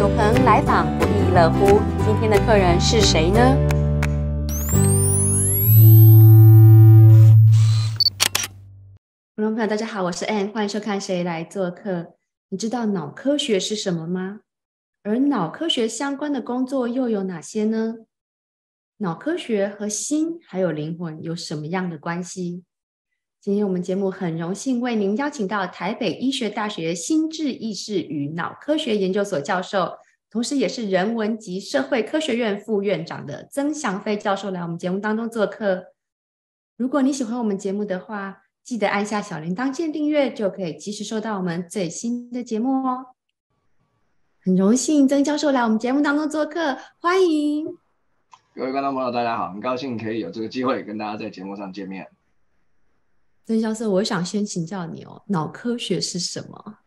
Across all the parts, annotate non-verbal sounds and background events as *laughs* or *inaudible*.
有朋来访不亦乐乎。今天的客人是谁呢？观众朋友，大家好，我是 Ann，欢迎收看《谁来做客》。你知道脑科学是什么吗？而脑科学相关的工作又有哪些呢？脑科学和心还有灵魂有什么样的关系？今天我们节目很荣幸为您邀请到台北医学大学心智意识与脑科学研究所教授，同时也是人文及社会科学院副院长的曾祥飞教授来我们节目当中做客。如果你喜欢我们节目的话，记得按下小铃铛键订阅，就可以及时收到我们最新的节目哦。很荣幸曾教授来我们节目当中做客，欢迎各位观众朋友，大家好，很高兴可以有这个机会跟大家在节目上见面。曾教授，我想先请教你哦，脑科学是什么？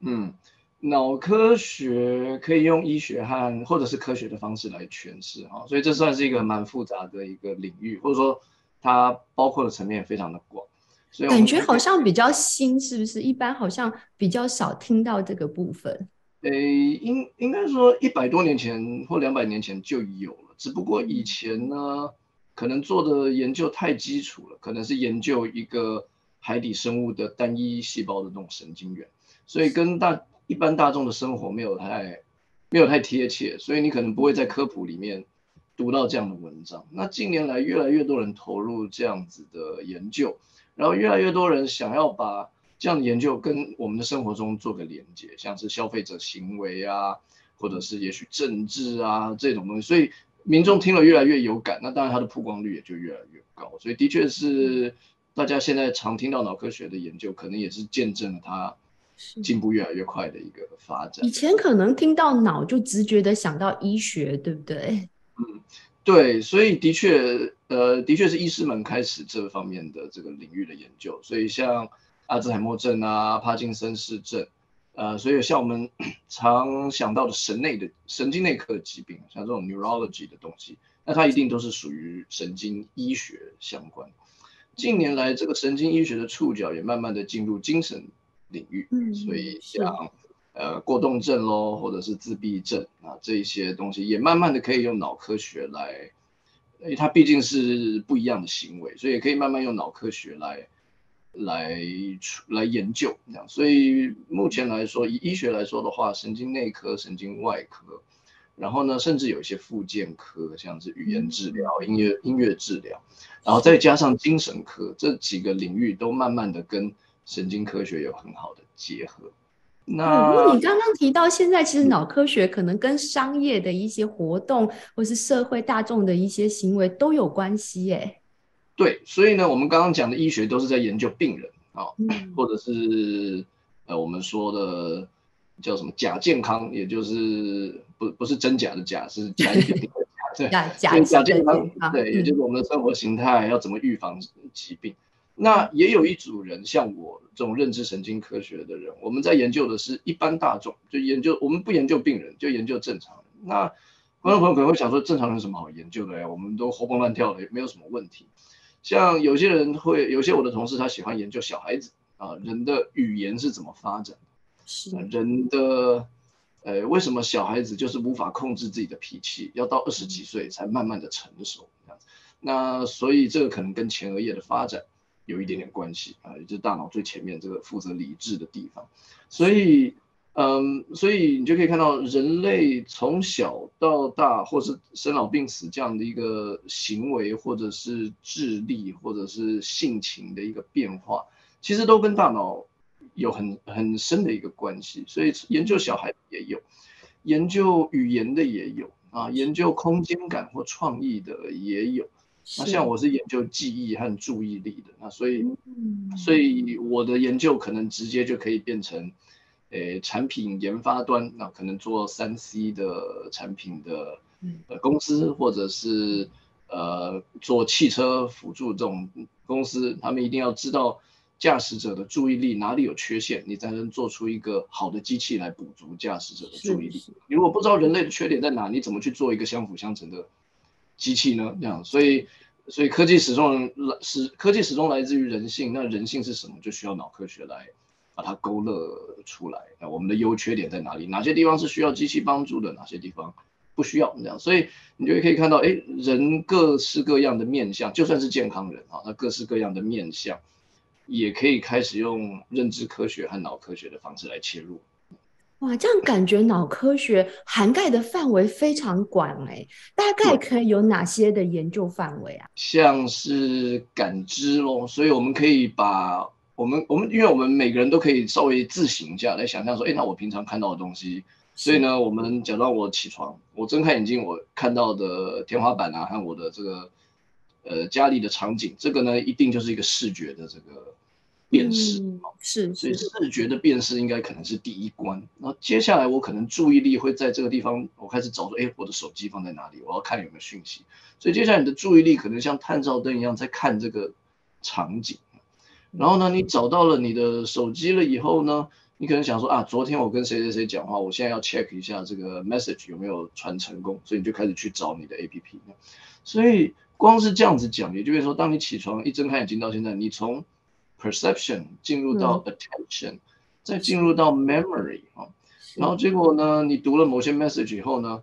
嗯，脑科学可以用医学和或者是科学的方式来诠释哈，所以这算是一个蛮复杂的一个领域，或者说它包括的层面非常的广。所以感觉好像比较新，是不是？一般好像比较少听到这个部分。诶，应应该说一百多年前或两百年前就有了，只不过以前呢。可能做的研究太基础了，可能是研究一个海底生物的单一细胞的那种神经元，所以跟大一般大众的生活没有太没有太贴切，所以你可能不会在科普里面读到这样的文章。那近年来越来越多人投入这样子的研究，然后越来越多人想要把这样的研究跟我们的生活中做个连接，像是消费者行为啊，或者是也许政治啊这种东西，所以。民众听了越来越有感，那当然它的曝光率也就越来越高，所以的确是大家现在常听到脑科学的研究，可能也是见证了它进步越来越快的一个发展。以前可能听到脑就直觉的想到医学，对不对？嗯，对，所以的确，呃，的确是医师们开始这方面的这个领域的研究，所以像阿兹海默症啊、帕金森氏症。呃，所以像我们 *clears throat* 常想到的神内的神经内科的疾病，像这种 neurology 的东西，那它一定都是属于神经医学相关。近年来，这个神经医学的触角也慢慢的进入精神领域，嗯所以像呃过动症喽，或者是自闭症啊这一些东西，也慢慢的可以用脑科学来，因为它毕竟是不一样的行为，所以也可以慢慢用脑科学来。来来研究这样，所以目前来说，以医学来说的话，神经内科、神经外科，然后呢，甚至有一些附件科，像是语言治疗、音乐音乐治疗，然后再加上精神科这几个领域，都慢慢的跟神经科学有很好的结合。那如果你刚刚提到，现在其实脑科学可能跟商业的一些活动，或是社会大众的一些行为都有关系，耶。对，所以呢，我们刚刚讲的医学都是在研究病人啊，*laughs* 或者是呃，我们说的叫什么假健康，也就是不不是真假的假，是假假假假健康，对，也就是我们的生活形态要怎么预防疾病。那也有一组人，像我这种认知神经科学的人，我们在研究的是一般大众，就研究我们不研究病人，就研究正常人。那观众朋友可能会想说，正常人有什么好研究的呀？我们都活蹦乱跳的，没有什么问题。像有些人会，有些我的同事他喜欢研究小孩子啊，人的语言是怎么发展，是人的，呃，为什么小孩子就是无法控制自己的脾气，要到二十几岁才慢慢的成熟这样子，那所以这个可能跟前额叶的发展有一点点关系啊，也就是大脑最前面这个负责理智的地方，所以。嗯，所以你就可以看到人类从小到大，或是生老病死这样的一个行为，或者是智力，或者是性情的一个变化，其实都跟大脑有很很深的一个关系。所以研究小孩也有，研究语言的也有啊，研究空间感或创意的也有。那像我是研究记忆和注意力的，那所以，所以我的研究可能直接就可以变成。诶，产品研发端那可能做三 C 的产品的呃公司，或者是呃做汽车辅助这种公司，他们一定要知道驾驶者的注意力哪里有缺陷，你才能做出一个好的机器来补足驾驶者的注意力。你如果不知道人类的缺点在哪，你怎么去做一个相辅相成的机器呢？这样，所以所以科技始终来是科技始终来自于人性，那人性是什么？就需要脑科学来把它勾勒出来。那我们的优缺点在哪里？哪些地方是需要机器帮助的？哪些地方不需要？这样，所以你就可以看到，哎，人各式各样的面相，就算是健康人啊，那各式各样的面相，也可以开始用认知科学和脑科学的方式来切入。哇，这样感觉脑科学涵盖的范围非常广哎，大概可以有哪些的研究范围啊？像是感知咯，所以我们可以把我们我们，因为我们每个人都可以稍微自省一下，来想象说，哎，那我平常看到的东西，所以呢，我们假装我起床，我睁开眼睛，我看到的天花板啊，和我的这个呃家里的场景，这个呢，一定就是一个视觉的这个。辨识是，所以视觉的辨识应该可能是第一关。然后接下来我可能注意力会在这个地方，我开始找说，哎，我的手机放在哪里？我要看有没有讯息。所以接下来你的注意力可能像探照灯一样在看这个场景。然后呢，你找到了你的手机了以后呢，你可能想说啊，昨天我跟谁谁谁讲话，我现在要 check 一下这个 message 有没有传成功。所以你就开始去找你的 A P P。所以光是这样子讲，也就是说，当你起床一睁开眼睛到现在，你从 perception 进入到 attention，再进入到 memory 啊，然后结果呢，你读了某些 message 以后呢，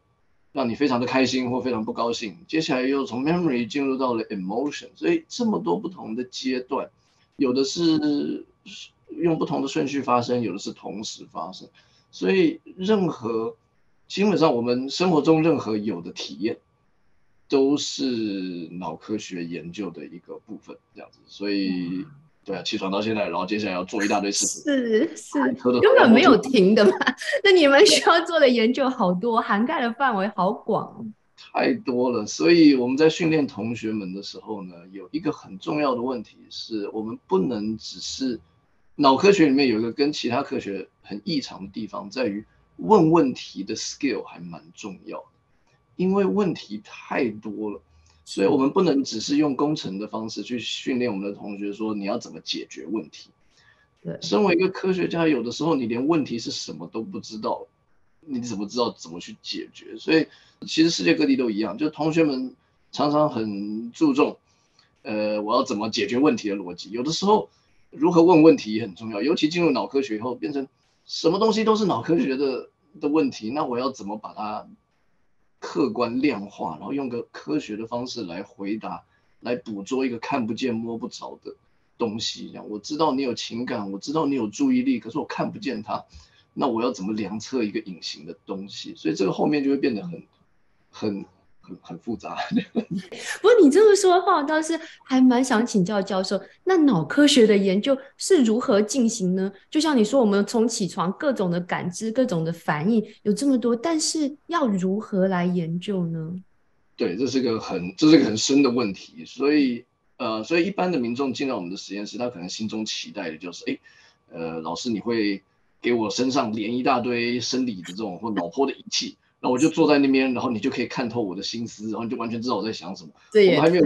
让你非常的开心或非常不高兴，接下来又从 memory 进入到了 emotion，所以这么多不同的阶段，有的是用不同的顺序发生，有的是同时发生，所以任何基本上我们生活中任何有的体验，都是脑科学研究的一个部分，这样子，所以。对啊，起床到现在，然后接下来要做一大堆事情，是是，根本没有停的嘛。*laughs* 那你们需要做的研究好多，涵盖的范围好广，太多了。所以我们在训练同学们的时候呢，有一个很重要的问题是，我们不能只是脑科学里面有一个跟其他科学很异常的地方，在于问问题的 skill 还蛮重要的，因为问题太多了。所以，我们不能只是用工程的方式去训练我们的同学，说你要怎么解决问题。对，身为一个科学家，有的时候你连问题是什么都不知道，你怎么知道怎么去解决？所以，其实世界各地都一样，就同学们常常很注重，呃，我要怎么解决问题的逻辑。有的时候，如何问问题也很重要，尤其进入脑科学以后，变成什么东西都是脑科学的的问题，那我要怎么把它？客观量化，然后用个科学的方式来回答，来捕捉一个看不见摸不着的东西。这样，我知道你有情感，我知道你有注意力，可是我看不见它。那我要怎么量测一个隐形的东西？所以这个后面就会变得很、很。很很复杂，*laughs* 不过你这么说的话，我倒是还蛮想请教教授，那脑科学的研究是如何进行呢？就像你说，我们从起床各种的感知、各种的反应有这么多，但是要如何来研究呢？对，这是个很这是个很深的问题，所以呃，所以一般的民众进到我们的实验室，他可能心中期待的就是，哎，呃，老师你会给我身上连一大堆生理的这种或脑波的仪器。那我就坐在那边，然后你就可以看透我的心思，然后你就完全知道我在想什么。对我们还没有，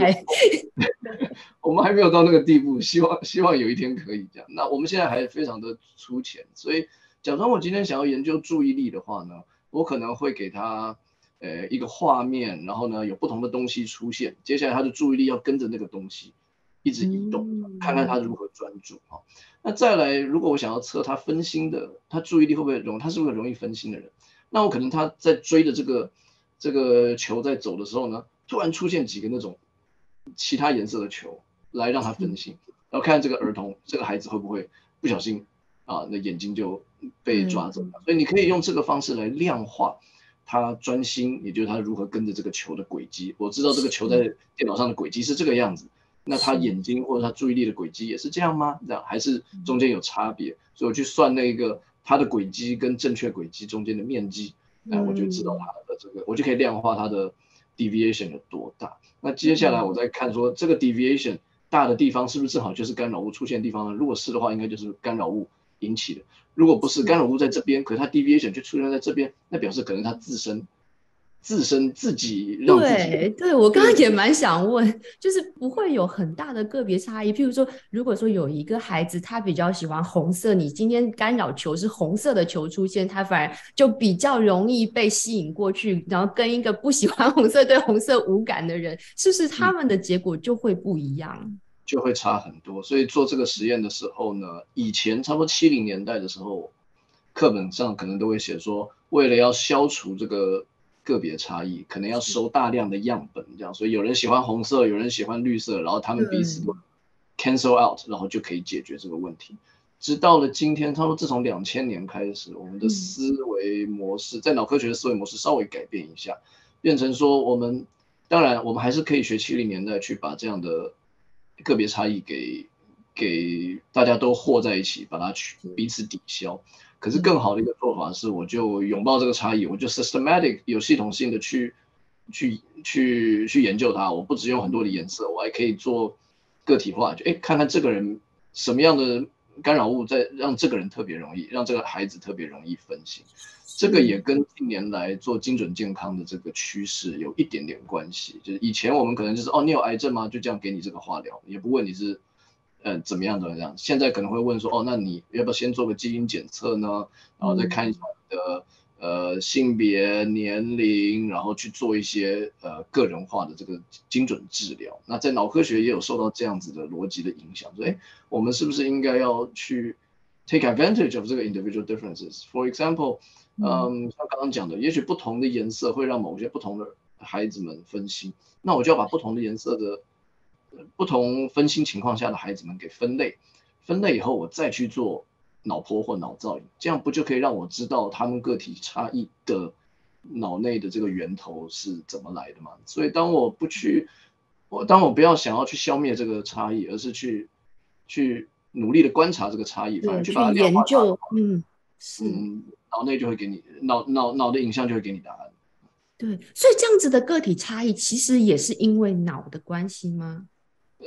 *laughs* 我们还没有到那个地步，希望希望有一天可以这样。那我们现在还非常的粗浅，所以假装我今天想要研究注意力的话呢，我可能会给他呃一个画面，然后呢有不同的东西出现，接下来他的注意力要跟着那个东西一直移动，看看他如何专注啊。那再来，如果我想要测他分心的，他注意力会不会容，他是不是容易分心的人？那我可能他在追着这个这个球在走的时候呢，突然出现几个那种其他颜色的球来让他分心，*laughs* 然后看这个儿童这个孩子会不会不小心啊，那眼睛就被抓走了。所以你可以用这个方式来量化他专心，也就是他如何跟着这个球的轨迹。我知道这个球在电脑上的轨迹是这个样子，那他眼睛或者他注意力的轨迹也是这样吗？这样还是中间有差别？所以我去算那个。它的轨迹跟正确轨迹中间的面积，那，我就知道它的这个，我就可以量化它的 deviation 有多大。那接下来我再看说这个 deviation 大的地方是不是正好就是干扰物出现的地方呢？如果是的话，应该就是干扰物引起的；如果不是，干扰物在这边，可是它 deviation 就出现在这边，那表示可能它自身。自身自己让自己对，对我刚刚也蛮想问，就是不会有很大的个别差异。譬如说，如果说有一个孩子他比较喜欢红色，你今天干扰球是红色的球出现，他反而就比较容易被吸引过去，然后跟一个不喜欢红色、对红色无感的人，是不是他们的结果就会不一样？就会差很多。所以做这个实验的时候呢，以前差不多七零年代的时候，课本上可能都会写说，为了要消除这个个别差异，可能要收大量的样本，这样。所以有人喜欢红色，有人喜欢绿色，然后他们彼此都 cancel out，然后就可以解决这个问题。直到了今天，他说自从两千年开始，我们的思维模式在脑科学的思维模式稍微改变一下，变成说我们当然我们还是可以学七零年代去把这样的个别差异给给大家都和在一起，把它去彼此抵消。可是更好的一个做法是，我就拥抱这个差异，我就 systematic 有系统性的去去去去研究它。我不只用很多的颜色，我还可以做个体化，就哎看看这个人什么样的。干扰物在让这个人特别容易，让这个孩子特别容易分心，这个也跟近年来做精准健康的这个趋势有一点点关系。就是以前我们可能就是哦，你有癌症吗？就这样给你这个化疗，也不问你是，呃，怎么样怎么样。现在可能会问说，哦，那你要不要先做个基因检测呢？然后再看一下你的。呃，性别、年龄，然后去做一些呃个人化的这个精准治疗。那在脑科学也有受到这样子的逻辑的影响，说，哎，我们是不是应该要去 take advantage of 这个 individual differences？For example，嗯，像刚刚讲的，也许不同的颜色会让某些不同的孩子们分心，那我就要把不同的颜色的不同分心情况下的孩子们给分类，分类以后我再去做。脑波或脑造影，这样不就可以让我知道他们个体差异的脑内的这个源头是怎么来的吗？所以当我不去，我当我不要想要去消灭这个差异，而是去去努力的观察这个差异，反而去把它研究，嗯，是嗯，脑内就会给你脑脑脑的影像就会给你答案。对，所以这样子的个体差异其实也是因为脑的关系吗？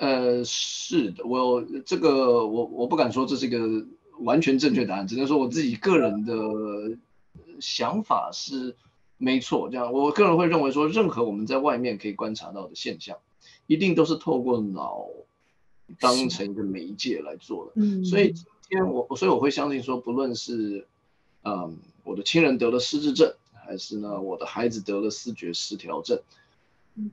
呃，是的，我这个我我不敢说这是一个。完全正确答案，只能说我自己个人的想法是没错。这样，我个人会认为说，任何我们在外面可以观察到的现象，一定都是透过脑当成一个媒介来做的。嗯，所以今天我，所以我会相信说，不论是嗯我的亲人得了失智症，还是呢我的孩子得了视觉失调症，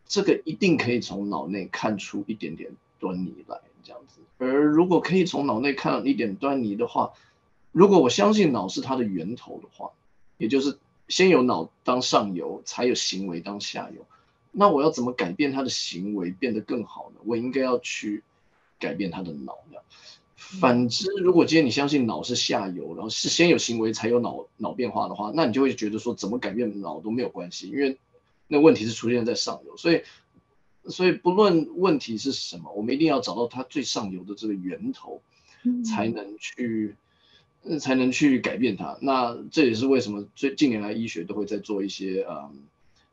这个一定可以从脑内看出一点点端倪来。这样子，而如果可以从脑内看到一点端倪的话，如果我相信脑是它的源头的话，也就是先有脑当上游，才有行为当下游，那我要怎么改变他的行为变得更好呢？我应该要去改变他的脑。反之，如果今天你相信脑是下游，然后是先有行为才有脑脑变化的话，那你就会觉得说怎么改变脑都没有关系，因为那问题是出现在上游，所以。所以不论问题是什么，我们一定要找到它最上游的这个源头，才能去，才能去改变它。那这也是为什么最近年来医学都会在做一些嗯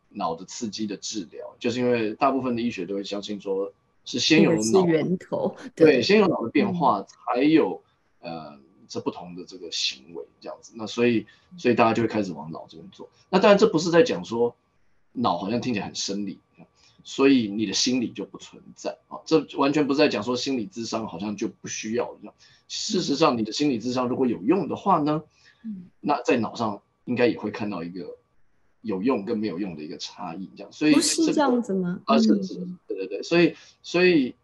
脑的刺激的治疗，就是因为大部分的医学都会相信说，是先有脑源头，*laughs* 对，先有脑的变化，才有呃这不同的这个行为这样子。那所以所以大家就会开始往脑这边做。那当然这不是在讲说脑好像听起来很生理。所以你的心理就不存在啊，这完全不是在讲说心理智商好像就不需要这样。事实上，你的心理智商如果有用的话呢，那在脑上应该也会看到一个有用跟没有用的一个差异，这样。所以不是这样子吗？啊，是是，对对对。所以所以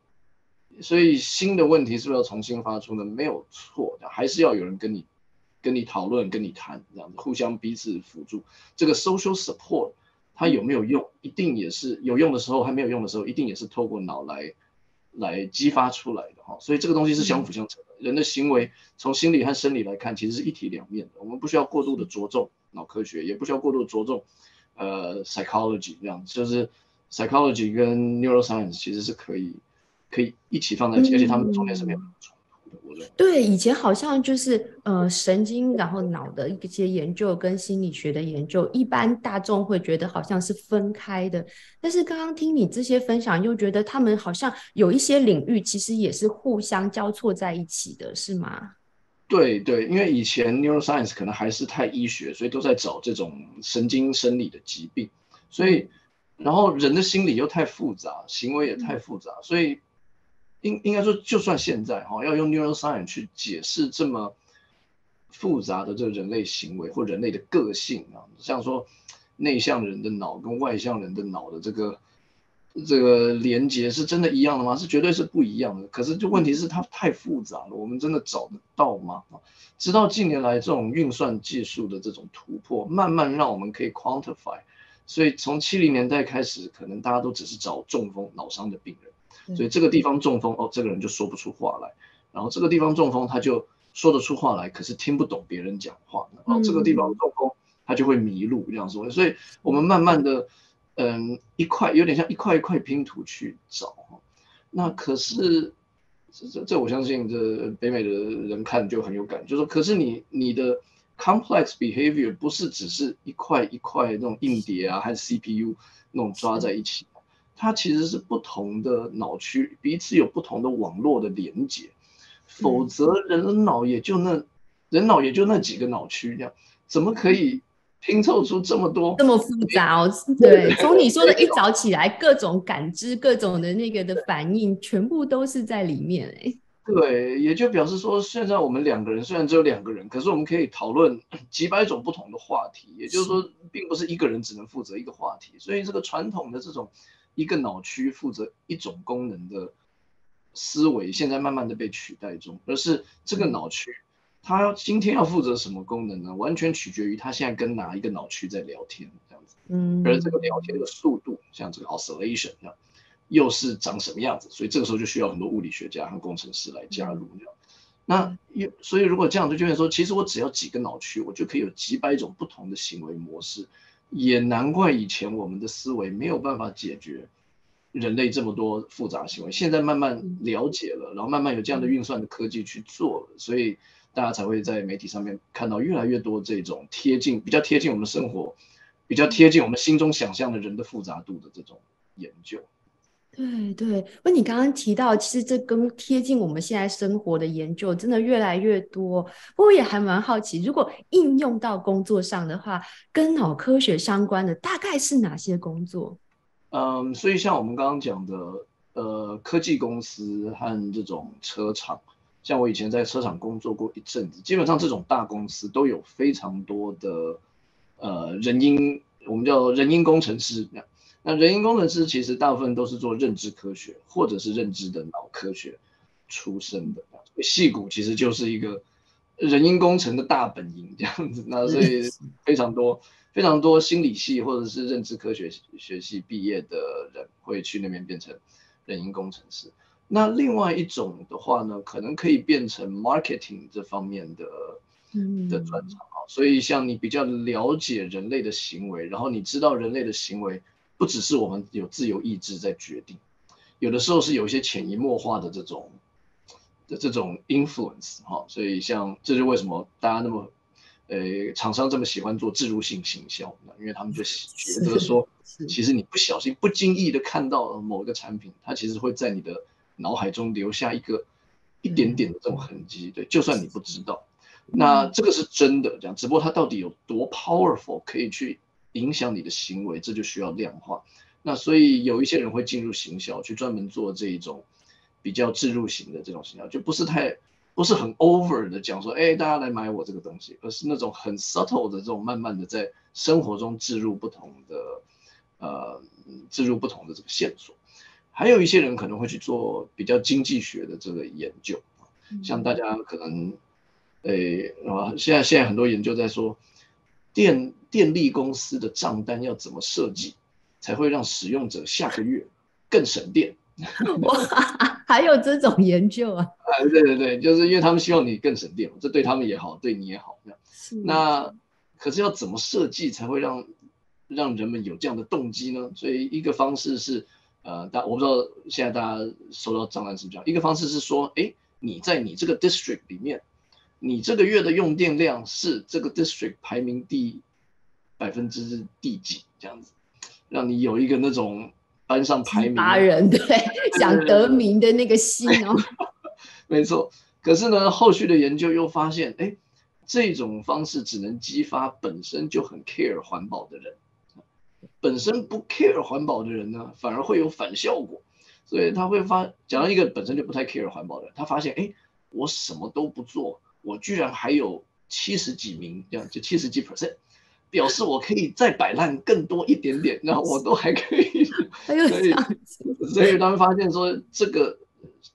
所以新的问题是不是要重新发出呢？没有错，还是要有人跟你跟你讨论、跟你谈，这样子互相彼此辅助。这个 social support。它有没有用？一定也是有用的时候，还没有用的时候，一定也是透过脑来来激发出来的哈。所以这个东西是相辅相成的。人的行为从心理和生理来看，其实是一体两面的。我们不需要过度的着重脑科学，也不需要过度着重呃 psychology 这样，就是 psychology 跟 neuroscience 其实是可以可以一起放在一起，而且他们中间是没有冲对，以前好像就是呃神经，然后脑的一些研究跟心理学的研究，一般大众会觉得好像是分开的。但是刚刚听你这些分享，又觉得他们好像有一些领域其实也是互相交错在一起的，是吗？对对，因为以前 neuroscience 可能还是太医学，所以都在找这种神经生理的疾病，所以然后人的心理又太复杂，行为也太复杂，所以。应应该说，就算现在哈，要用 neuroscience 去解释这么复杂的这个人类行为或人类的个性啊，像说内向人的脑跟外向人的脑的这个这个连接是真的一样的吗？是绝对是不一样的。可是就问题是它太复杂了，我们真的找得到吗？啊直到近年来这种运算技术的这种突破，慢慢让我们可以 quantify。所以从七零年代开始，可能大家都只是找中风、脑伤的病人，所以这个地方中风，哦，这个人就说不出话来；然后这个地方中风，他就说得出话来，可是听不懂别人讲话。然后这个地方中风，他就会迷路，这样子。所以我们慢慢的。嗯，一块有点像一块一块拼图去找哈，那可是这这这我相信这北美的人看就很有感，就说可是你你的 complex behavior 不是只是一块一块那种硬碟啊还是 CPU 那种抓在一起，它其实是不同的脑区彼此有不同的网络的连接，否则人的脑也就那人脑也就那几个脑区这样，怎么可以？拼凑出这么多，这么复杂哦。*laughs* 对，从你说的一早起来，各种感知、各种的那个的反应，全部都是在里面哎。对，也就表示说，现在我们两个人虽然只有两个人，可是我们可以讨论 *clears throat* 几百种不同的话题。也就是说，并不是一个人只能负责一个话题。所以，这个传统的这种一个脑区负责一种功能的思维，现在慢慢的被取代中，而是这个脑区。它今天要负责什么功能呢？完全取决于它现在跟哪一个脑区在聊天，这样子。嗯。而这个聊天的速度，像这个 oscillation 这样，又是长什么样子？所以这个时候就需要很多物理学家和工程师来加入。这样。那又所以如果这样，就就会说，其实我只要几个脑区，我就可以有几百种不同的行为模式。也难怪以前我们的思维没有办法解决人类这么多复杂行为，现在慢慢了解了，然后慢慢有这样的运算的科技去做了，所以。大家才会在媒体上面看到越来越多这种贴近、比较贴近我们生活、比较贴近我们心中想象的人的复杂度的这种研究。对对，不，你刚刚提到，其实这跟贴近我们现在生活的研究真的越来越多。不过也还蛮好奇，如果应用到工作上的话，跟脑科学相关的大概是哪些工作？嗯，所以像我们刚刚讲的，呃，科技公司和这种车厂。像我以前在车厂工作过一阵子，基本上这种大公司都有非常多的呃人因，我们叫人因工程师。那那人因工程师其实大部分都是做认知科学或者是认知的脑科学出身的。戏骨其实就是一个人因工程的大本营这样子。那所以非常多非常多心理系或者是认知科学学系毕业的人会去那边变成人因工程师。那另外一种的话呢，可能可以变成 marketing 这方面的的专长啊。所以像你比较了解人类的行为，然后你知道人类的行为不只是我们有自由意志在决定，有的时候是有一些潜移默化的这种的这种 influence 哈。所以像这就为什么大家那么呃厂商这么喜欢做植入性行销，因为他们就觉得说，*laughs* 其实你不小心不经意的看到某一个产品，它其实会在你的脑海中留下一个一点点的这种痕迹，对，就算你不知道，那这个是真的，这样，只不过它到底有多 powerful，可以去影响你的行为，这就需要量化。那所以有一些人会进入行销，去专门做这一种比较置入型的这种行销，就不是太不是很 over 的讲说，哎，大家来买我这个东西，而是那种很 subtle 的这种慢慢的在生活中置入不同的呃置入不同的这个线索。还有一些人可能会去做比较经济学的这个研究，像大家可能，诶，啊，现在现在很多研究在说，电电力公司的账单要怎么设计，才会让使用者下个月更省电？*laughs* 哇，*laughs* 还有这种研究啊？啊，对对对，就是因为他们希望你更省电，这对他们也好，对你也好。那可是要怎么设计才会让让人们有这样的动机呢？所以一个方式是。呃，大我不知道现在大家收到账单是不是这样？一个方式是说，哎，你在你这个 district 里面，你这个月的用电量是这个 district 排名第百分之第几这样子，让你有一个那种班上排名达人对 *laughs* 想得名的那个心哦。没错，可是呢，后续的研究又发现，哎，这种方式只能激发本身就很 care 环保的人。本身不 care 环保的人呢，反而会有反效果，所以他会发讲到一个本身就不太 care 环保的人，他发现哎，我什么都不做，我居然还有七十几名这样就七十几 percent，表示我可以再摆烂更多一点点，然后我都还可以。*laughs* 所以，所以他们发现说，这个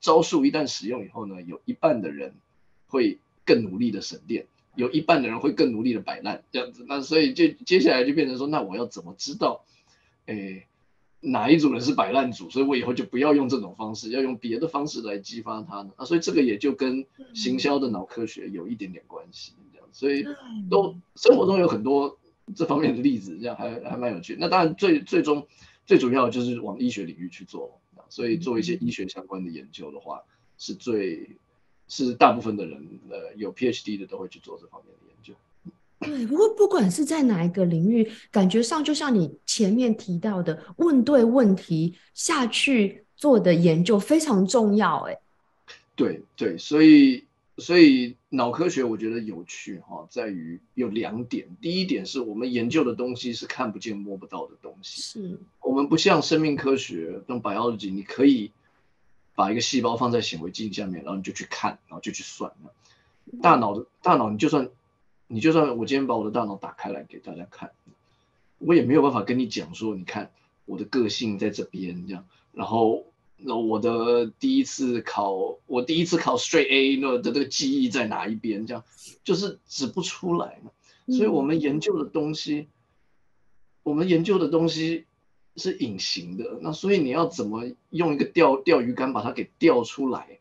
招数一旦使用以后呢，有一半的人会更努力的省电，有一半的人会更努力的摆烂，这样子。那所以就接下来就变成说，那我要怎么知道，哎，哪一组人是摆烂组？所以我以后就不要用这种方式，要用别的方式来激发他呢？啊，所以这个也就跟行销的脑科学有一点点关系，这样。所以都生活中有很多这方面的例子，这样还还蛮有趣。那当然最最终最主要就是往医学领域去做，所以做一些医学相关的研究的话，是最是大部分的人呃有 PhD 的都会去做这方面的研究。对，不过不管是在哪一个领域，感觉上就像你前面提到的，问对问题下去做的研究非常重要。哎，对对，所以所以脑科学我觉得有趣哈，在于有两点。第一点是我们研究的东西是看不见摸不到的东西，是我们不像生命科学用 biology，你可以把一个细胞放在显微镜下面，然后你就去看，然后就去算。大脑的大脑，你就算。你就算我今天把我的大脑打开来给大家看，我也没有办法跟你讲说，你看我的个性在这边这样，然后那我的第一次考，我第一次考 straight A 那的这个记忆在哪一边这样，就是指不出来。所以我们研究的东西，我们研究的东西是隐形的。那所以你要怎么用一个钓钓鱼竿把它给钓出来，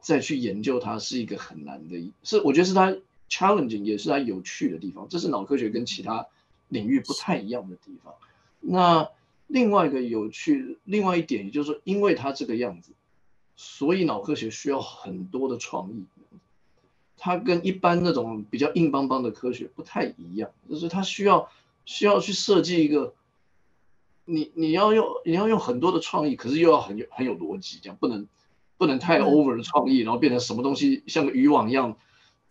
再去研究它，是一个很难的，是我觉得是它。Challenging 也是它有趣的地方，这是脑科学跟其他领域不太一样的地方。那另外一个有趣，另外一点，也就是说，因为它这个样子，所以脑科学需要很多的创意。它跟一般那种比较硬邦邦的科学不太一样，就是它需要需要去设计一个，你你要用你要用很多的创意，可是又要很有很有逻辑，这样不能不能太 over 的创意，然后变成什么东西像个渔网一样。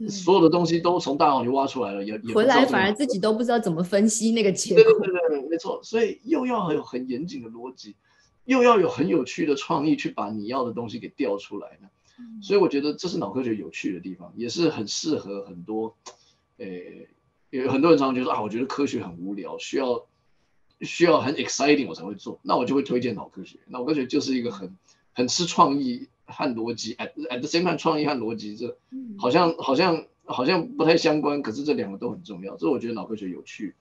所有的东西都从大脑里挖出来了，也也回来反而自己都不知道怎么分析那个结果。对对对对，没错。所以又要有很严谨的逻辑，又要有很有趣的创意去把你要的东西给调出来呢。所以我觉得这是脑科学有趣的地方，也是很适合很多。诶，有很多人常常觉得啊，我觉得科学很无聊，需要需要很 exciting 我才会做，那我就会推荐脑科学。脑科学就是一个很很吃创意。和逻辑，at at the same time，创意和逻辑这好像好像好像不太相关，可是这两个都很重要，这我觉得脑科学有趣，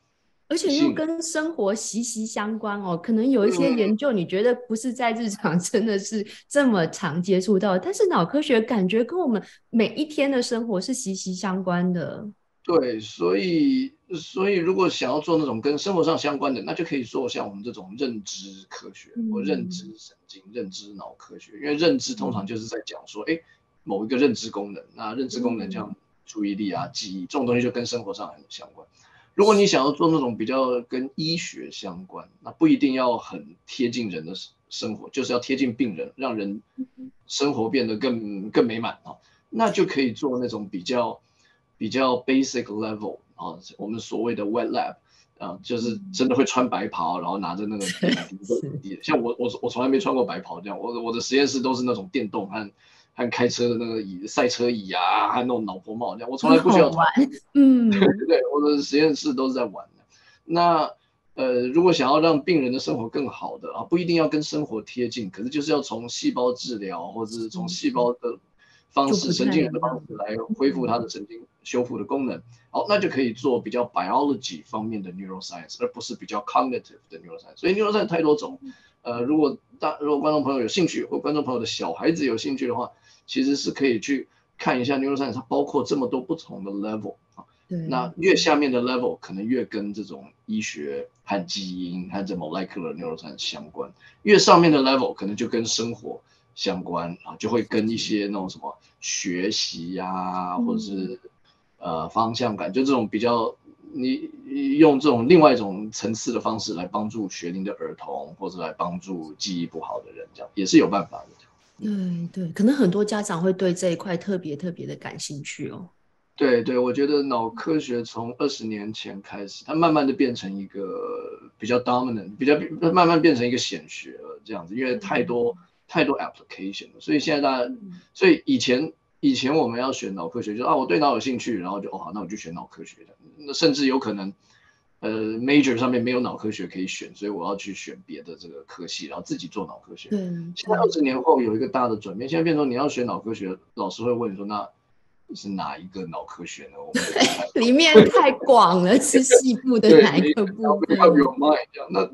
而且又跟生活息息相关哦。可能有一些研究，你觉得不是在日常真的是这么常接触到，但是脑科学感觉跟我们每一天的生活是息息相关的。对，所以所以如果想要做那种跟生活上相关的，那就可以做像我们这种认知科学或认知神经、认知脑科学。因为认知通常就是在讲说，哎，某一个认知功能，那认知功能像注意力啊、记忆这种东西就跟生活上很相关。如果你想要做那种比较跟医学相关，那不一定要很贴近人的生活，就是要贴近病人，让人生活变得更更美满啊，那就可以做那种比较。比较 basic level 啊，我们所谓的 wet lab 啊，就是真的会穿白袍，然后拿着那个像我我我从来没穿过白袍这样，我我的实验室都是那种电动和和开车的那个椅赛车椅啊，和那种脑婆帽这样，我从来不需要玩，*laughs* 嗯，对对，我的实验室都是在玩的。那呃，如果想要让病人的生活更好的啊，不一定要跟生活贴近，可是就是要从细胞治疗或者是从细胞的。方式，神经元的方式来恢复他的神经修复的功能，好，那就可以做比较 biology 方面的 neuroscience，而不是比较 cognitive 的 neuroscience。所以 neuroscience 太多种，呃，如果大如果观众朋友有兴趣，或观众朋友的小孩子有兴趣的话，其实是可以去看一下 neuroscience，它包括这么多不同的 level 啊。那越下面的 level 可能越跟这种医学和基因和这 molecular neuroscience 相关，越上面的 level 可能就跟生活。相关啊，就会跟一些那种什么学习呀，或者是呃方向感，就这种比较，你用这种另外一种层次的方式来帮助学龄的儿童，或者来帮助记忆不好的人，这样也是有办法的。对对，可能很多家长会对这一块特别特别的感兴趣哦。对对，我觉得脑科学从二十年前开始，它慢慢的变成一个比较 dominant，比较慢慢变成一个显学了这样子，因为太多。太多 application 了，所以现在大家，所以以前以前我们要选脑科学，就啊我对脑有兴趣，然后就哦好，那我就选脑科学的。那甚至有可能呃，major 上面没有脑科学可以选，所以我要去选别的这个科系，然后自己做脑科学。嗯，现在二十年后有一个大的转变，现在变成你要学脑科学，老师会问你说，那是哪一个脑科学呢？我们 *laughs* 里面太广了，是细部的哪一个部分？有 mind 这样，那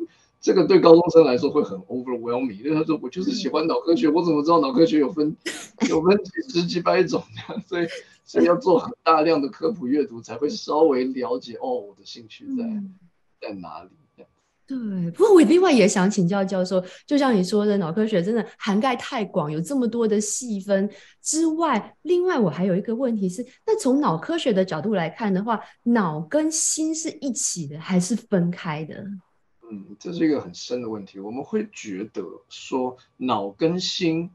这个对高中生来说会很 overwhelming，因为他说我就是喜欢脑科学，我怎么知道脑科学有分 *laughs* 有分几十几百种所以。所以要做很大量的科普阅读，才会稍微了解哦，我的兴趣在在哪里。对，不过我另外也想请教教授，就像你说的，脑科学真的涵盖太广，有这么多的细分之外，另外我还有一个问题是，那从脑科学的角度来看的话，脑跟心是一起的还是分开的？嗯，这是一个很深的问题。我们会觉得说，脑跟心。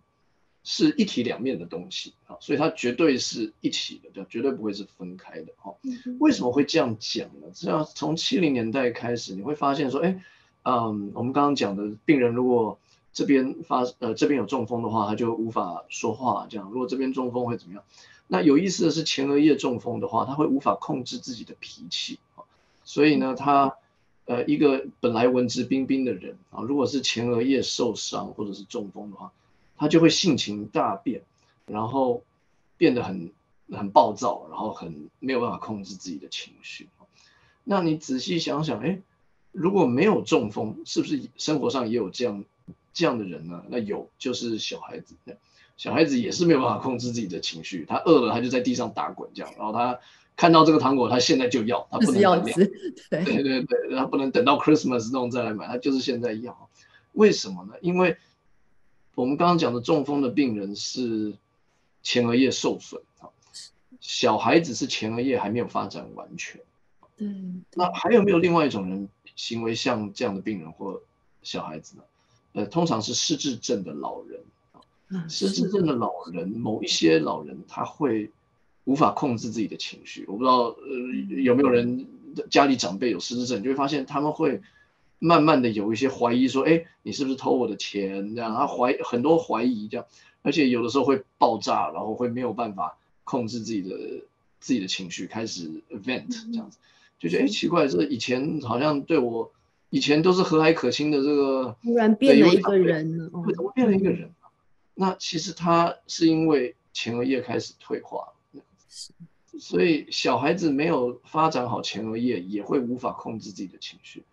是一体两面的东西啊，所以它绝对是一体的，对绝对不会是分开的哈。为什么会这样讲呢？只要从七零年代开始，你会发现说，哎，嗯，我们刚刚讲的病人如果这边发呃这边有中风的话，他就无法说话，这样。如果这边中风会怎么样？那有意思的是，前额叶中风的话，他会无法控制自己的脾气啊。所以呢，他呃一个本来文质彬彬的人啊，如果是前额叶受伤或者是中风的话。他就会性情大变，然后变得很很暴躁，然后很没有办法控制自己的情绪。那你仔细想想，哎，如果没有中风，是不是生活上也有这样这样的人呢？那有，就是小孩子，小孩子也是没有办法控制自己的情绪。他饿了，他就在地上打滚，这样。然后他看到这个糖果，他现在就要，他不能等。对对对对，他不能等到 Christmas 那种再来买，他就是现在要。为什么呢？因为我们刚刚讲的中风的病人是前额叶受损啊，小孩子是前额叶还没有发展完全。对，那还有没有另外一种人行为像这样的病人或小孩子呢？呃，通常是失智症的老人啊，失智症的老人，某一些老人他会无法控制自己的情绪。我不知道呃有没有人家里长辈有失智症，就会发现他们会。慢慢的有一些怀疑，说，哎，你是不是偷我的钱？这样，他怀很多怀疑，这样，而且有的时候会爆炸，然后会没有办法控制自己的自己的情绪，开始 vent 这样子，就觉得，哎，奇怪，这以前好像对我以前都是和蔼可亲的，这个突然变了一个人了，为什么变了一个人？那其实他是因为前额叶开始退化，所以小孩子没有发展好前额叶，也会无法控制自己的情绪。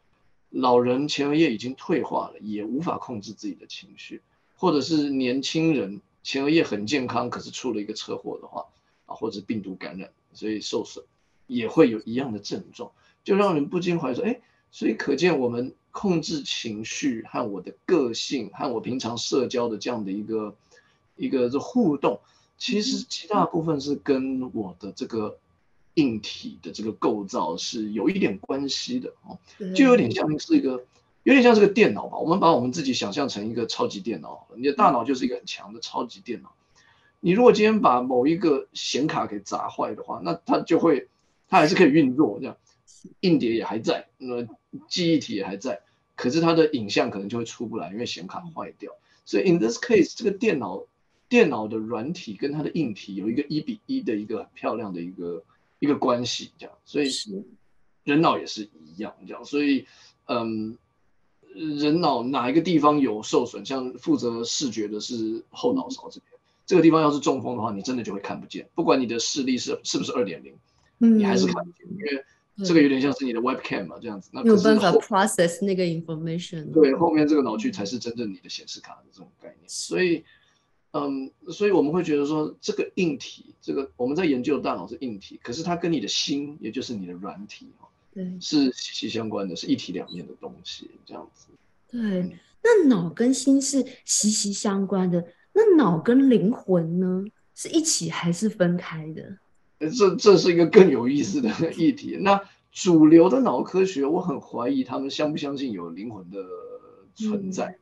老人前额叶已经退化了，也无法控制自己的情绪，或者是年轻人前额叶很健康，可是出了一个车祸的话，啊，或者病毒感染，所以受损，也会有一样的症状，就让人不禁怀疑说，哎，所以可见我们控制情绪和我的个性和我平常社交的这样的一个一个这互动，其实极大部分是跟我的这个。硬体的这个构造是有一点关系的哦，就有点像是一个，有点像是个电脑吧。我们把我们自己想象成一个超级电脑，你的大脑就是一个很强的超级电脑。你如果今天把某一个显卡给砸坏的话，那它就会，它还是可以运作，这样，硬碟也还在，那记忆体也还在，可是它的影像可能就会出不来，因为显卡坏掉。所以 in this case，这个电脑电脑的软体跟它的硬体有一个一比一的一个很漂亮的一个。一个关系这样，所以人脑也是一样这样，所以嗯，人脑哪一个地方有受损，像负责视觉的是后脑勺这边，这个地方要是中风的话，你真的就会看不见，不管你的视力是是不是二点零，你还是看不见，因为这个有点像是你的 webcam 嘛这样子，那没有办法 process 那个 information，对，后面这个脑区才是真正你的显示卡的这种概念，所以。嗯，所以我们会觉得说，这个硬体，这个我们在研究的大脑是硬体，可是它跟你的心，也就是你的软体，对，是息息相关的，是一体两面的东西，这样子。对，那脑跟心是息息相关的，那脑跟灵魂呢，是一起还是分开的？这这是一个更有意思的 *laughs* 议题。那主流的脑科学，我很怀疑他们相不相信有灵魂的存在。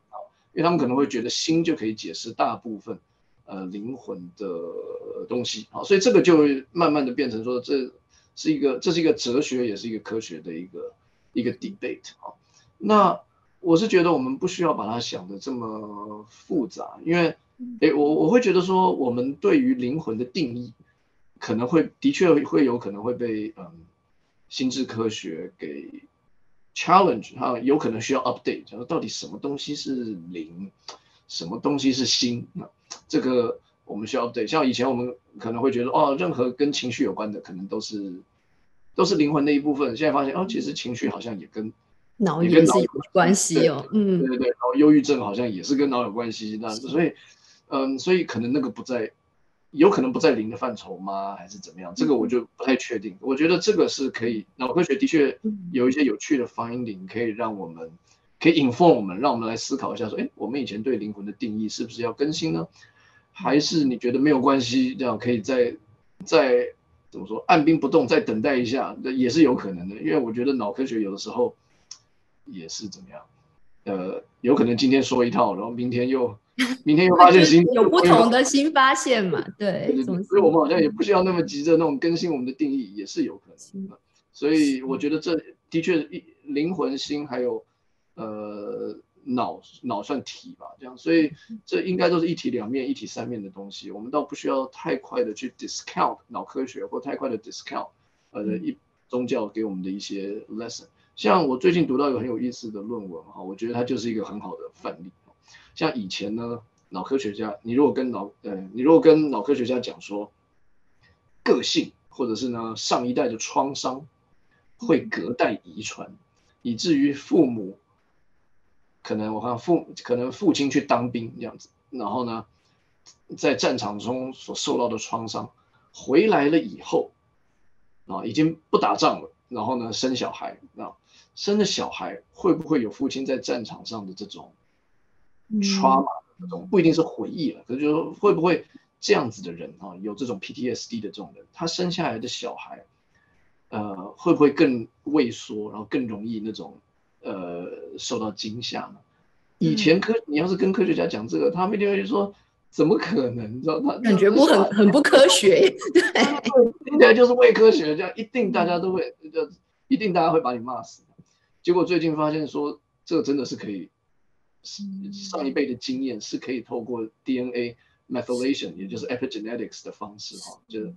因为他们可能会觉得心就可以解释大部分，呃，灵魂的东西，好，所以这个就会慢慢的变成说，这是一个，这是一个哲学，也是一个科学的一个一个 debate 啊。那我是觉得我们不需要把它想的这么复杂，因为，诶，我我会觉得说，我们对于灵魂的定义，可能会的确会有可能会被嗯心智科学给 challenge，它有可能需要 update，就是到底什么东西是零，什么东西是新，啊这个我们需要 update。像以前我们可能会觉得，哦，任何跟情绪有关的，可能都是都是灵魂的一部分。现在发现，哦，其实情绪好像也跟脑有关系哦。嗯，对对对，然后忧郁症好像也是跟脑有关系。那所以，嗯，所以可能那个不在。有可能不在零的范畴吗？还是怎么样？这个我就不太确定。我觉得这个是可以，脑科学的确有一些有趣的 finding，可以让我们可以 inform 我们，让我们来思考一下，说，哎，我们以前对灵魂的定义是不是要更新呢？还是你觉得没有关系，这样可以再再怎么说，按兵不动，再等待一下，那也是有可能的。因为我觉得脑科学有的时候也是怎么样，呃，有可能今天说一套，然后明天又。*laughs* 明天又发现新有不同的新发现嘛？*laughs* 对，所以我们好像也不需要那么急着那种更新我们的定义，也是有可能的。所以我觉得这的确一灵魂、心还有呃脑脑算体吧，这样，所以这应该都是一体两面、一体三面的东西。我们倒不需要太快的去 discount 脑科学，或太快的 discount 呃一宗教给我们的一些 lesson。像我最近读到一个很有意思的论文哈，我觉得它就是一个很好的范例。像以前呢，脑科学家，你如果跟脑，呃，你如果跟脑科学家讲说，个性或者是呢上一代的创伤会隔代遗传，以至于父母可能我看父可能父亲去当兵这样子，然后呢，在战场中所受到的创伤回来了以后，啊，已经不打仗了，然后呢生小孩，啊，生的小孩会不会有父亲在战场上的这种？trauma 那种不一定是回忆了，可是就会不会这样子的人啊，有这种 PTSD 的这种人，他生下来的小孩，呃，会不会更畏缩，然后更容易那种呃受到惊吓呢？以前科你要是跟科学家讲这个，他们一定会说怎么可能？你知道他感觉不很很不科学，*laughs* 对，听起来就是伪科学，这样一定大家都会就一定大家会把你骂死。结果最近发现说，这个真的是可以。上一辈的经验是可以透过 DNA methylation，也就是 epigenetics 的方式，哈，就是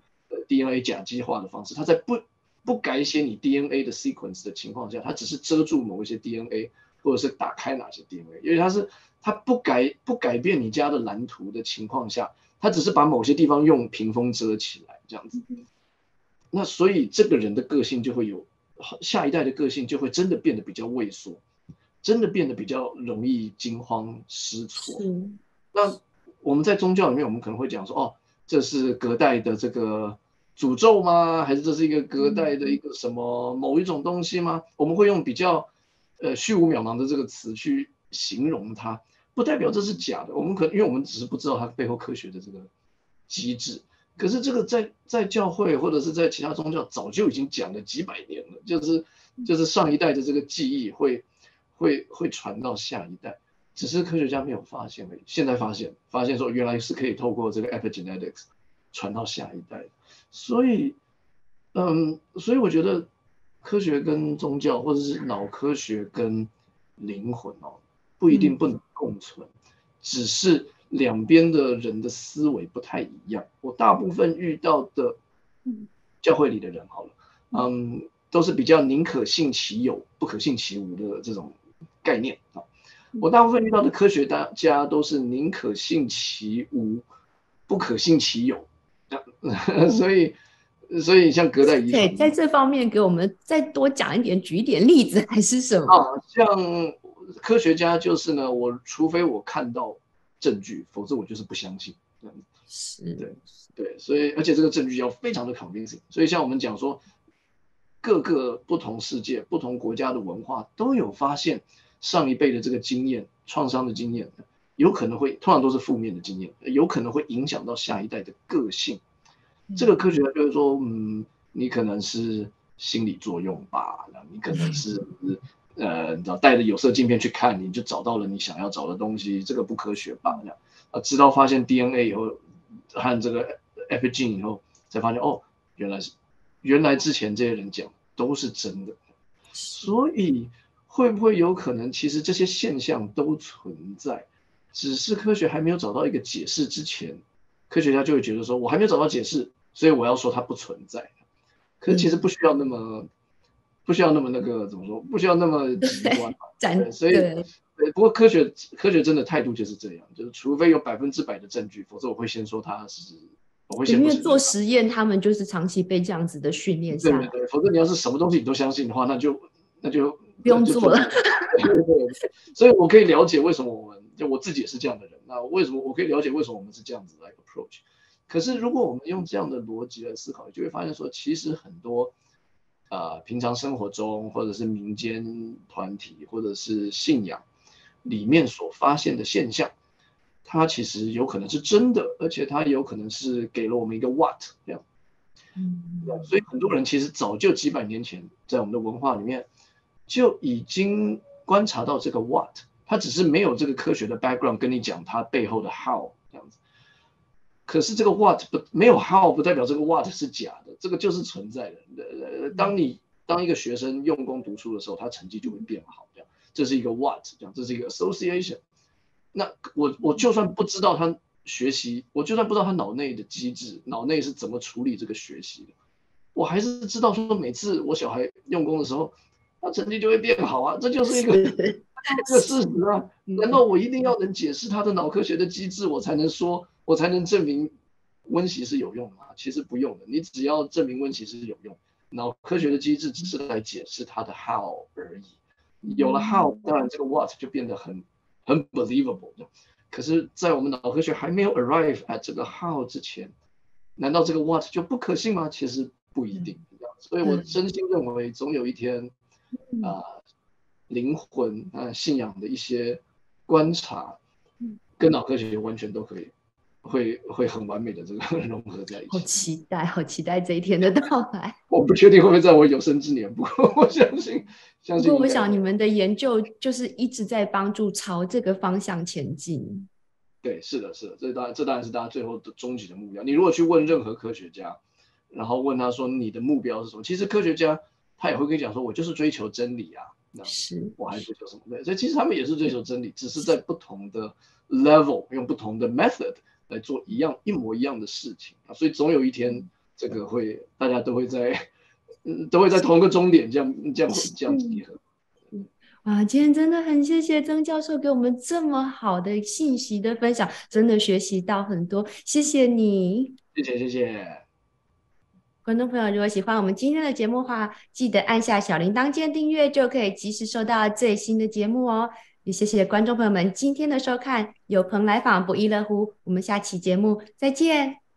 DNA 甲基化的方式。它在不不改写你 DNA 的 sequence 的情况下，它只是遮住某一些 DNA，或者是打开哪些 DNA。因为它是它不改不改变你家的蓝图的情况下，它只是把某些地方用屏风遮起来，这样子。那所以这个人的个性就会有下一代的个性就会真的变得比较畏缩。真的变得比较容易惊慌失措。那我们在宗教里面，我们可能会讲说，哦，这是隔代的这个诅咒吗？还是这是一个隔代的一个什么某一种东西吗？我们会用比较呃虚无渺茫的这个词去形容它，不代表这是假的。我们可因为我们只是不知道它背后科学的这个机制。可是这个在在教会或者是在其他宗教早就已经讲了几百年了，就是就是上一代的这个记忆会。会会传到下一代，只是科学家没有发现而已。现在发现，发现说原来是可以透过这个 epigenetics 传到下一代。所以，嗯，所以我觉得科学跟宗教，或者是脑科学跟灵魂哦，不一定不能共存，只是两边的人的思维不太一样。我大部分遇到的教会里的人，好了，嗯，都是比较宁可信其有，不可信其无的这种。概念啊，我大部分遇到的科学家都是宁可信其无，不可信其有，*laughs* 所以所以像隔代遗传，对，在这方面给我们再多讲一点，举一点例子还是什么？啊，像科学家就是呢，我除非我看到证据，否则我就是不相信。是，对对，所以而且这个证据要非常的 convincing。所以像我们讲说，各个不同世界、不同国家的文化都有发现。上一辈的这个经验、创伤的经验，有可能会通常都是负面的经验，有可能会影响到下一代的个性。这个科学家就是说，嗯，你可能是心理作用吧，你可能是 *laughs* 呃，你知道带着有色镜片去看，你就找到了你想要找的东西，这个不科学吧？啊，直到发现 DNA 以后和这个 epigene 以后，才发现哦，原来是原来之前这些人讲都是真的，所以。会不会有可能，其实这些现象都存在，只是科学还没有找到一个解释之前，科学家就会觉得说，我还没有找到解释，所以我要说它不存在。可是其实不需要那么，不不需要那么那个怎么说，不需要那么 *laughs* 极端。对，所以对，不过科学科学真的态度就是这样，就是除非有百分之百的证据，否则我会先说它是，我会先因为做实验，他们就是长期被这样子的训练下对对对，否则你要是什么东西你都相信的话，那就那就不用做了。*laughs* 对对，所以我可以了解为什么我们就我自己也是这样的人。那为什么我可以了解为什么我们是这样子来 approach？可是如果我们用这样的逻辑来思考，就会发现说，其实很多。啊，平常生活中，或者是民间团体，或者是信仰里面所发现的现象，它其实有可能是真的，而且它有可能是给了我们一个 what 这样。嗯，所以很多人其实早就几百年前，在我们的文化里面就已经观察到这个 what，他只是没有这个科学的 background 跟你讲它背后的 how。可是这个 what 不没有 how 不代表这个 what 是假的，这个就是存在的。呃，当你当一个学生用功读书的时候，他成绩就会变好，这样这是一个 what，这样这是一个 association。那我我就算不知道他学习，我就算不知道他脑内的机制，脑内是怎么处理这个学习的，我还是知道说每次我小孩用功的时候，他成绩就会变好啊，这就是一个这 *laughs* 个事实啊。难道我一定要能解释他的脑科学的机制，我才能说？我才能证明温习是有用的吗？其实不用的，你只要证明温习是有用，脑科学的机制只是来解释它的 how 而已。有了 how，当然这个 what 就变得很很 believable 的。可是，在我们脑科学还没有 arrive at 这个 how 之前，难道这个 what 就不可信吗？其实不一定。所以我真心认为，总有一天，啊，灵魂啊，信仰的一些观察，跟脑科学完全都可以。会会很完美的这个融合在一起，好期待，好期待这一天的到来。*laughs* 我不确定会不会在我有生之年，不过 *laughs* 我相信，相信。不过我想你们的研究就是一直在帮助朝这个方向前进。对，是的，是的，这当然这当然是大家最后的终极的目标。你如果去问任何科学家，然后问他说你的目标是什么，其实科学家他也会跟你讲说，我就是追求真理啊。是，我还追求什么？对，所以其实他们也是追求真理，只是在不同的 level 用不同的 method。来做一样一模一样的事情啊，所以总有一天这个会大家都会在，嗯，都会在同一个终点这样这样这样结合。哇，今天真的很谢谢曾教授给我们这么好的信息的分享，真的学习到很多，谢谢你。谢谢谢谢。观众朋友，如果喜欢我们今天的节目的话，记得按下小铃铛键订阅，就可以及时收到最新的节目哦。也谢谢观众朋友们今天的收看，有朋来访不亦乐乎。我们下期节目再见。